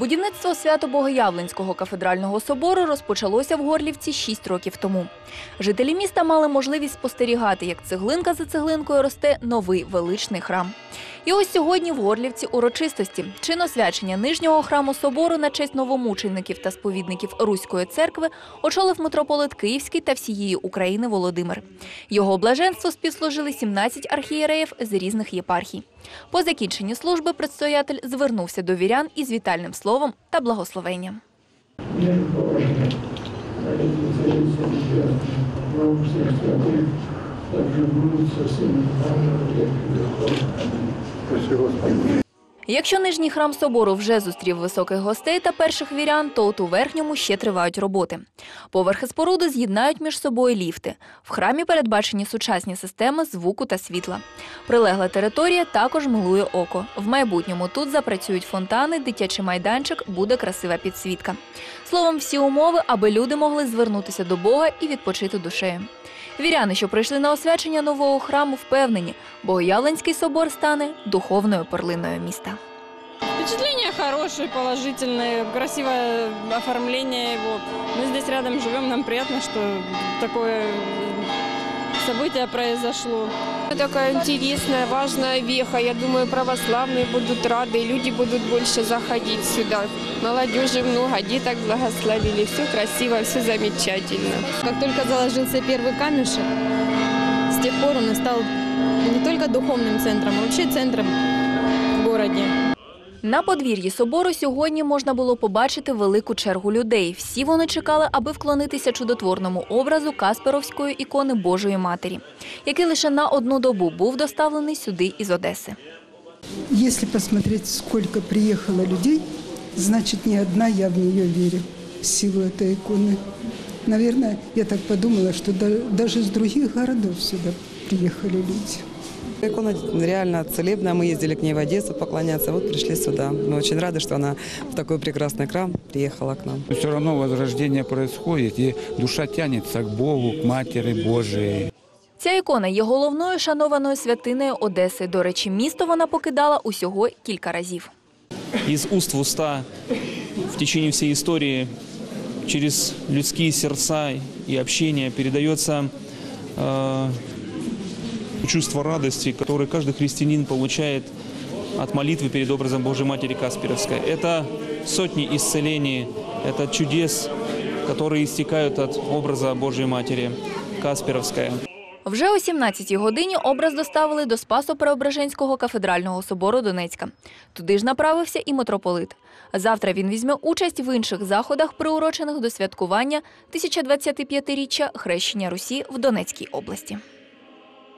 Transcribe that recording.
Будівництво Свято-Богоявленського кафедрального собору розпочалося в Горлівці 6 років тому. Жителі міста мали можливість спостерігати, як цеглинка за цеглинкою росте новий величний храм. І ось сьогодні в Горлівці урочистості чин освячення нижнього храму собору на честь новомучеників та сповідників Руської церкви очолив митрополит Київський та всієї України Володимир. Його блаженство співслужили 17 архієреїв з різних єпархій. По закінченні служби предстоятель звернувся до вірян із вітальним словом та благословенням. Я Якщо нижній храм собору вже зустрів високих гостей та перших вірян, то от у верхньому ще тривають роботи. Поверхи споруди з'єднають між собою ліфти. В храмі передбачені сучасні системи звуку та світла. Прилегла територія також милує око. В майбутньому тут запрацюють фонтани, дитячий майданчик, буде красива підсвітка. Словом, всі умови, аби люди могли звернутися до Бога і відпочити душею. Віряни, що прийшли на освячення нового храму, впевнені, Богоявленський собор стане духовною перлиною міста. Впечатление хорошее, положительное, красивое оформление его. Мы здесь рядом живем, нам приятно, что такое событие произошло. Такая интересная, важная веха. Я думаю, православные будут рады, и люди будут больше заходить сюда. Молодежи много, деток благословили. Все красиво, все замечательно. Как только заложился первый камешек, с тех пор он стал не только духовным центром, а вообще центром в городе. На подвір'ї собору сьогодні можна було побачити велику чергу людей. Всі вони чекали, аби вклонитися чудотворному образу Касперовської ікони Божої Матері, який лише на одну добу був доставлений сюди із Одеси. Если посмотреть, сколько приехало людей, значит, не одна я в нее верю, в силу этой иконы. Наверное, я так подумала, что да- даже с других городов сюда приехали люди. Икона реально целебная. Мы ездили к ней в Одессу поклоняться, вот пришли сюда. Мы очень рады, что она в такой прекрасный храм приехала к нам. Все равно возрождение происходит, и душа тянется к Богу, к Матери Божией. Ця ікона є головною шанованою святинею Одеси. До речі, місто вона покидала усього кілька разів. из уст в уста в течение всей истории через людские сердца и общение передается э, чувство радости, которое каждый христианин получает от молитвы перед образом Божьей Матери Касперовской. Это сотни исцелений, это чудес, которые истекают от образа Божьей Матери Касперовской. Вже о 17-й годині образ доставили до Спасо-Преображенського кафедрального собору Донецька. Туди ж направився і митрополит. Завтра він візьме участь в інших заходах, приурочених до святкування 1025-річчя хрещення Русі в Донецькій області.